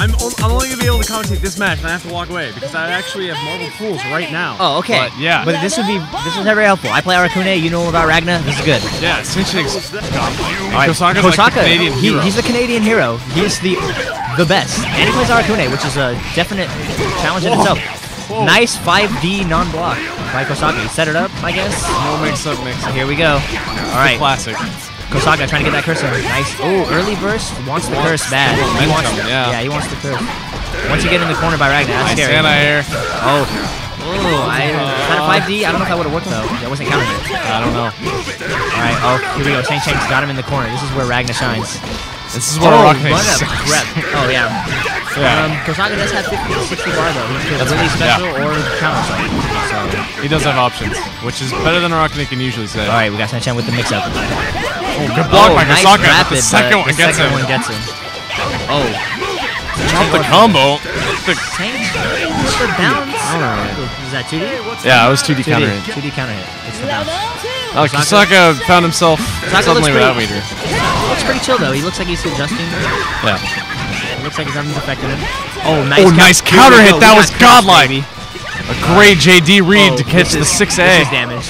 I'm, I'm only gonna be able to commentate this match, and I have to walk away because I actually have Marble Pools right now. Oh, okay. But, yeah. But this would be this is very helpful. I play Arakune. You know about Ragna. This is good. yeah, Sinchig's got All right, like Kousaka, Canadian he- hero. He's the Canadian hero. He's the the best. And he plays Arakune, which is a definite challenge in Whoa. itself. Whoa. Nice 5D non-block by Kousaka. He set it up, I guess. no mix up mix. Here we go. All right, Classic. Kousaka trying to get that curse in. Nice. Oh, early burst. Wants the curse bad. He wants, momentum, yeah. yeah, he wants the curse. Once you get in the corner by Ragna, that's Nice scary. anti-air. Oh. Oh, I, that a 5D? I don't know if that would have worked though. That wasn't counting it. I don't know. Alright, oh, here we go. Shang Chang's got him in the corner. This is where Ragna shines. This is what oh, a rock up rep. Oh, yeah. Yeah. Um, Kousaka does have 50 60 bar though. He could really special or counter. So, He does have options, which is better than Arakune can usually say. alright, we got Shang Chang with the mix up. Oh, good oh, block oh, by nice Kousaka. rapid, the second but one the gets second him. one gets him. Oh. Drop the combo. The- Shang with the bounce. Is that 2D? yeah, it was 2D 2D, counter hit. 2D counter hit. It's the bounce. Oh, Kousaka- Kousaka found himself Kousaka suddenly without meter. Looks pretty chill though. He looks like he's adjusting. Yeah. It looks like his nothing's affected him. Oh, oh, nice. Oh, count- nice counter hit. That was curse, godlike. A great JD read Oh, to catch this the 6A. This is damage.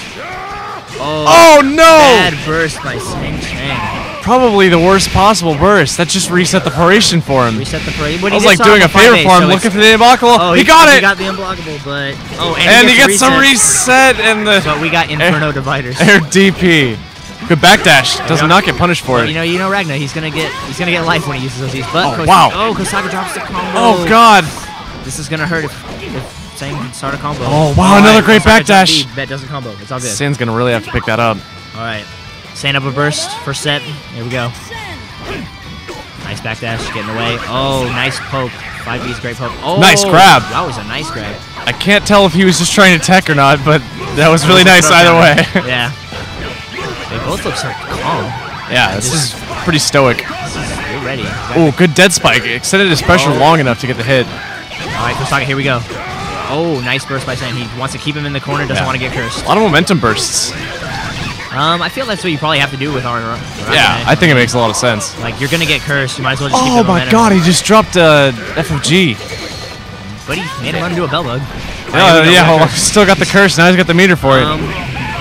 Oh, Oh no! bad burst by Shang Chang. Probably the worst possible burst. That just reset the proration for him. Reset the parade. But I was like doing a favor for him. so Looking for the unblockable. Oh, he, got He it. got the unblockable, but oh, and, and he gets gets some reset. and the But we got Inferno dividers. air DP. Good backdash. Does not get punished for But it. you know, you know Ragna. He's gonna get he's gonna get life when he uses those. But Oh, wow. Oh, Kousaka drops the combo. Oh god. This is gonna hurt if, if Sang can start a combo. Oh, wow, another great Kousaka jump backdash. B, Bet doesn't combo. It's all good. San's gonna really have to pick that up. All right. Stand up a burst. First set. Here we go. Nice backdash. Getting away. Oh, nice poke. 5B's great poke. Oh, Nice grab. That was a nice grab. I can't tell if he was just trying to tech or not, but that was really nice either way. Yeah. They both look so calm. yeah, this is pretty stoic. This is, you're ready. Oh, good dead spike. Extended his pressure Oh. long enough to get the hit. All right, Kousaka, here we go. Oh, nice burst by Sam. He wants to keep him in the corner, doesn't Yeah. want to get cursed. A lot of momentum bursts. Um, I feel that's what you probably have to do with our Yeah, I think it makes a lot of sense. Like, you're going to get cursed. You might as well just keep Oh the my god, he just dropped a FOG. But he made him run into a bell bug. Yeah, All right, here we go, yeah, well, still got the curse. Now he's got the meter for it.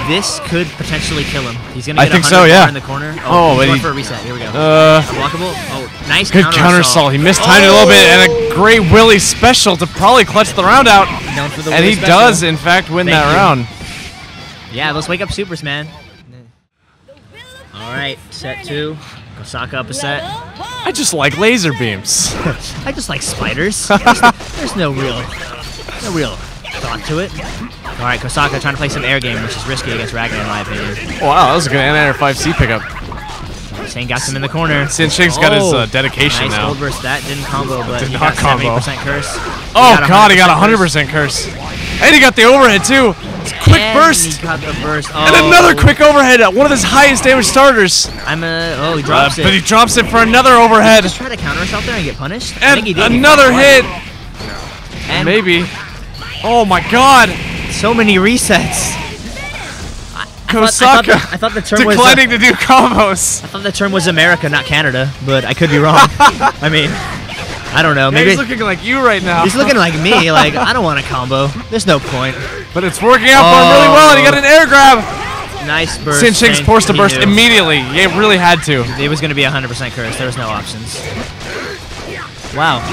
This could potentially kill him. He's gonna I get think 100 so, yeah. in the corner. Oh, Oh, but going he- for a reset. Here we go. uh, Unblockable. Oh, nice good counter, assault. He missed timed it a little bit, and a great Willie special to probably clutch the round out. The And he special. does, in fact, win Thank that you. round. Yeah, let's wake up supers, man. All right, set two. Kousaka up a set. I just like laser beams. I just like spiders. There's, there's no real, no real thought to it. All right, Kousaka trying to play some air game, which is risky against Ragna in my opinion. wow, that was a good anti 5C pickup. Shane got him in the corner. Sin Shing's got his uh, Oh, dedication nice now. gold burst. That didn't combo, but Did he not got combo. 70% curse. Oh got god, he got 100% 100% curse. And he got the overhead too. It's quick and burst. He got the burst. And Oh, another quick overhead at one of his highest damage starters. I'm a. Oh, he Uh, it. but he drops it for another overhead. Just try to counter us out there and get punished. And he another hit. And Maybe. Oh my god. So many resets. I thought, I thought, Kousaka the, I thought the term was. uh, declining to do combos. I thought the term was America, not Canada, but I could be wrong. I mean, I don't know. Yeah, Maybe he's looking like you right now. he's looking like me. Like I don't want a combo. There's no point. but it's working out for him really well, and he got an air grab. Nice burst. Sin Ching's forced to burst knew. immediately. He really had to. It was going to be 100% curse. There was no options. Wow.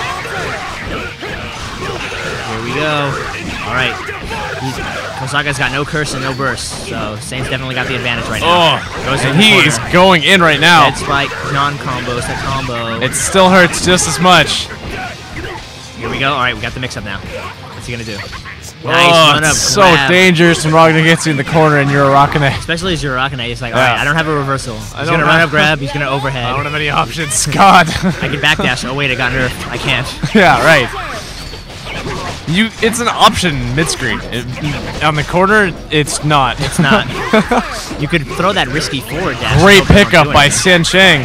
Here we go. All right. He's, Kousaka's got no curse and no burst, so Saints definitely got the advantage right now. Oh, Goes and he corner. is going in right now. Head spike, non-combo, set combo. It still hurts just as much. Here we go. All right, we got the mix-up now. What's he gonna do? Oh, nice oh, run up, it's so dangerous when Ragna gets you in the corner and you're a rockin' it. Especially as you're rocking it, it's like, all Yeah. right, I don't have a reversal. He's don't gonna run up, grab. He's gonna overhead. I don't have any options. God. I can backdash. Oh wait, I got nerfed. I can't. yeah, right. You, it's an option mid screen. It, on the corner, it's not. It's not. you could throw that risky forward dash. Great Hope it don't pickup by. San Chang.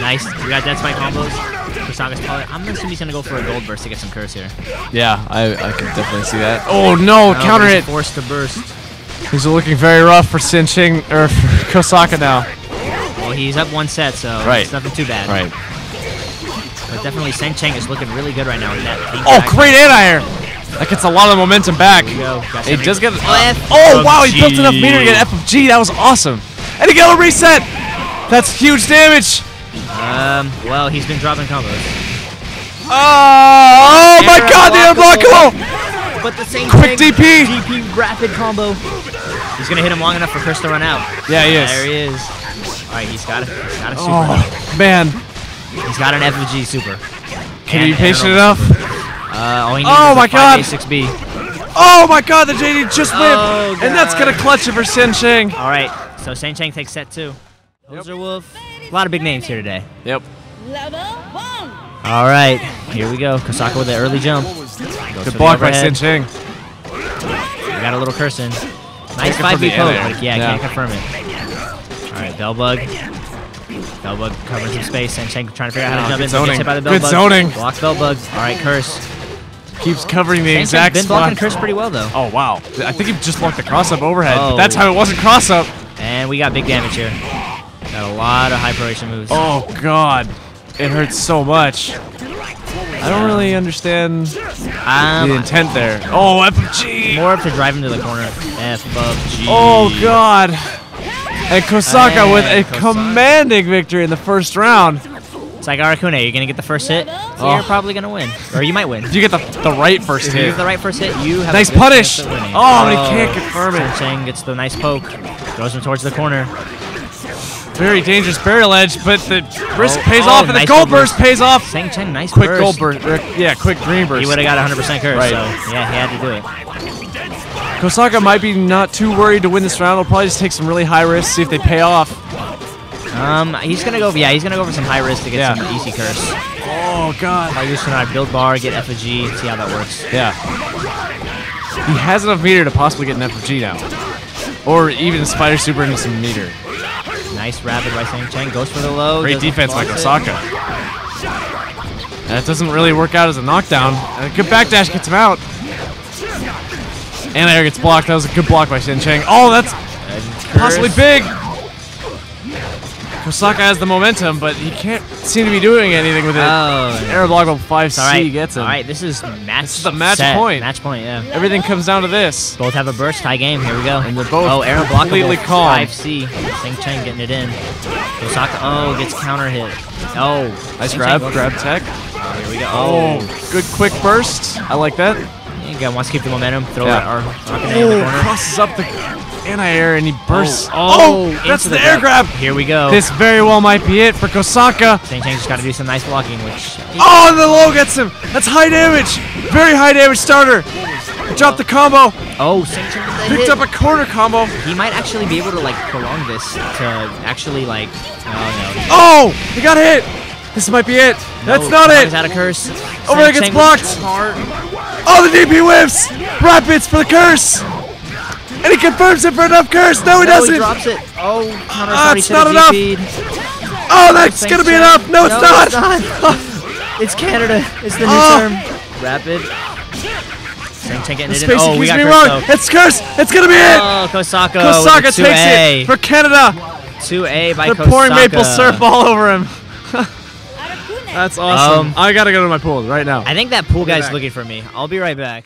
Nice. You got dead spike combos. Kousaka's probably. I'm assuming he's gonna go for a gold burst to get some curse here. Yeah, I, I can definitely see that. Oh, oh no, No, counter it. Forced to burst. He's looking very rough for Sin Ching or for Kousaka now. Well, he's up one set, so Right. it's nothing too bad. Right. But definitely Seng Cheng is looking really good right now. With that Oh, great anti-air. That gets a lot of momentum back. Go. It does get. F oh wow, he built enough meter to get F of G. That was awesome. And he got a reset. That's huge damage. Um, well, he's been dropping combos. Oh, oh my God, the unblockable. unblockable. But the same Quick thing, DP. DP rapid combo. He's gonna hit him long enough for Chris to run out. Yeah, he is. There he is. All right, he's got a, he's got a super. Oh man, He's got an FG super. can And you be patient enough? Uh, all he needs Oh is my God. 5A6B. Oh my God, the JD just went, Oh, and that's gonna clutch it for Sin Cheng. All right, so Sang Cheng takes set two. Hoser Wolf. A lot of big names here today. Yep. Level one. All right, here we go. Kousaka with the early jump. Goes Good block by. Sin Cheng. We got a little cursing. Nice 5 the v poke, anti-air. but yeah, Yeah. can't confirm it. All right, Bellbug. Bellbug covering some space. and Shank trying to figure out how to jump good in. zoning. Hit by the Good Bellbug. zoning. Block Bellbug. All right, curse. Keeps covering the Shank's exact been spot. blocking curse pretty well though. Oh wow, I think he just blocked the cross up overhead. Oh. That time it wasn't cross up. And we got big damage here. Got a lot of high proration moves. Oh god, it hurts so much. I don't really understand um, the intent there. Oh, FG. more up to drive him to the corner. F of G. Oh god. And Kousaka with a Kousaka. commanding victory in the first round. It's like Arakune, you're gonna get the first hit. So Oh. You're probably gonna win, or you might win. You get the the right first If you get the right first hit, you have Nice a good punish. chance at. Oh, but he can't oh. confirm it. Chang gets the nice poke, throws him towards the corner. Very dangerous barrel edge, but the risk Oh, pays oh, off and the nice gold gold burst pays off. Sang Cheng, nice Quick burst. gold burst. Yeah, quick green burst. He would have got 100% curse, Right. so yeah, he had to do it. Kousaka might be not too worried to win this round. He'll probably just take some really high risks, see if they pay off. Um, he's gonna go, yeah, he's gonna go for some high risk to get Yeah. some easy curse. Oh god. Probably just gonna build bar, get effigy, see how that works. Yeah. He has enough meter to possibly get an FG now. Or even spider super into some meter. Nice rapid by Sang Cheng, goes for the low. Great defense by Osaka. That doesn't really work out as a knockdown. A good backdash gets him out. And air gets blocked. That was a good block by Shen Cheng. Oh, that's possibly big. Kousaka has the momentum, but he can't seem to be doing anything with it. Oh, Air block level 5C all right. gets him. All right, this is match. This is the match set. point. Match point, yeah. Everything comes down to this. Both have a burst, tie game. Here we go. And they're both oh, air completely calm. 5C. Sing Cheng getting it in. Kousaka, oh, gets counter hit. Oh, Nice Sing grab, grab tech. Oh, here we go. Oh, good quick burst. I like that. yeah, guy wants to keep the momentum. Throw Yeah. it or the Oh, crosses up the anti-air and he bursts. Oh, oh, oh that's into the, air grab. Here we go. This very well might be it for Kousaka. Sing Cheng just got to do some nice blocking, which Oh, and the low gets him. That's high damage. Very high damage starter. Dropped the combo. oh, with the Picked hit. up a corner combo. He might actually be able to like prolong this to actually like. Oh no. Oh, he got hit. This might be it. That's No, not it. out of curse. Overhead Sing gets blocked. Oh, the DP whiffs. Rapids for the curse. And he confirms it for enough curse. No, he No, doesn't. he drops it. Oh, counter Ah, it's not enough. DP'd. Oh, that's Sing gonna be enough. No, it's No, not. It's, not. it's Canada. It's the new Oh. term. Rapid. Sing Cheng getting it in. spacing Oh, we keeps got me curse wrong. though. It's curse. It's gonna be it. Oh, Kousaka. Kousaka takes 2A. it for Canada. 2A by They're Kousaka. pouring maple syrup all over him. That's awesome. Um, I gotta go to my pool right now. I think that pool guy's looking for me. I'll be right back.